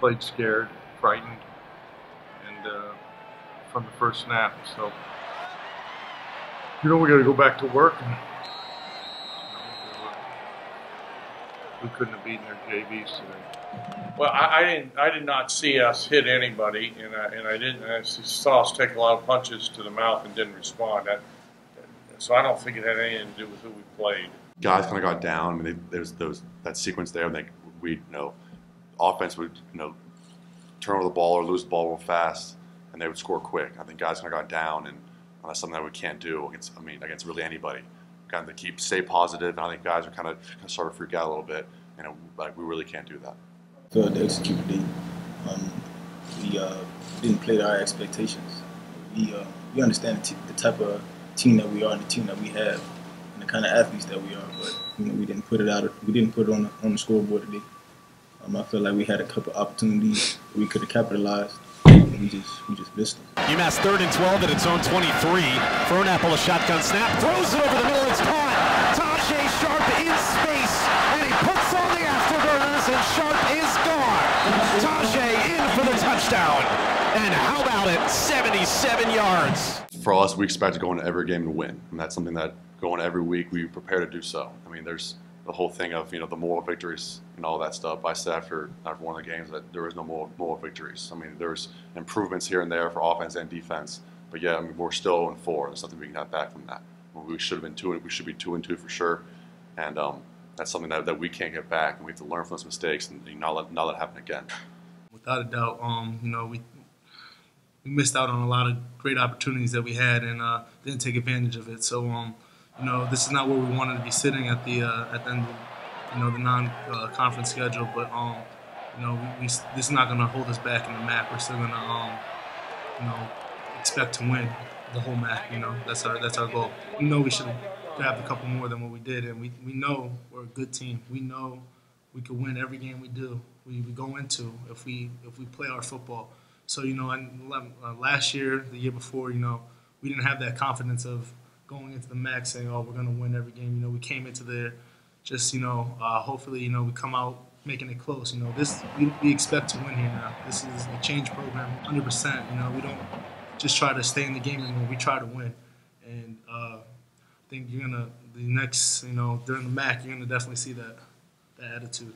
played scared, frightened, and uh, from the first snap. So, you know, we got to go back to work. And, you know, we couldn't have beaten their JVs today. Well, I, I didn't. I did not see us hit anybody, and I, and I didn't. I saw us take a lot of punches to the mouth and didn't respond. That, so I don't think it had anything to do with who we played. Guys kind of got down. I mean, they, there's those that sequence there. And they, we, you know, offense would, you know, turn over the ball or lose the ball real fast, and they would score quick. I think guys kind of got down, and uh, that's something that we can't do against. I mean, against really anybody. Kind of keep stay positive, and I think guys are kind of, kind of start to freak out a little bit, and it, like we really can't do that. Failed to execute the um, we uh, didn't play to our expectations. We uh, we understand the, t- the type of team that we are and the team that we have and the kind of athletes that we are, but you know we didn't put it out. We didn't put it on the, on the scoreboard today. Um, I feel like we had a couple opportunities we could have capitalized. We just we just missed them. UMass third and 12 at its own 23. Frohnapfel a shotgun snap, throws it over the middle. It's caught. Tajae Sharpe in space, and he puts on the afterburners, and Sharpe is gone. Tajae in for the touchdown. And how about it? 77 yards. For us, we expect to go into every game and win, and that's something that going every week we prepare to do so. I mean, there's the whole thing of you know the moral victories and all that stuff. I said after after one of the games that there was no moral, moral victories. I mean, there's improvements here and there for offense and defense, but yeah, I mean, we're still in four. There's nothing we can have back from that. We should have been two. We should be two and two for sure, and um, that's something that, that we can't get back, and we have to learn from those mistakes and not let not let it happen again. Without a doubt, um, you know we we missed out on a lot of great opportunities that we had and uh, didn't take advantage of it. So. Um, you know, this is not where we wanted to be sitting at the uh, at the end of you know the non-conference schedule. But um, you know, we, we, this is not going to hold us back in the MAC. We're still going to um, you know expect to win the whole MAC. You know, that's our that's our goal. We know we should have grabbed a couple more than what we did, and we, we know we're a good team. We know we could win every game we do. We, we go into if we if we play our football. So you know, and uh, last year, the year before, you know, we didn't have that confidence of going into the MAC saying, "Oh, we're going to win every game." You know, we came into there just you know, uh, hopefully, you know, we come out making it close. You know, this we, we expect to win here now. This is a change program, 100. percent You know, we don't just try to stay in the game anymore. We try to win, and uh, I think you're gonna the next, you know, during the MAC, you're gonna definitely see that that attitude.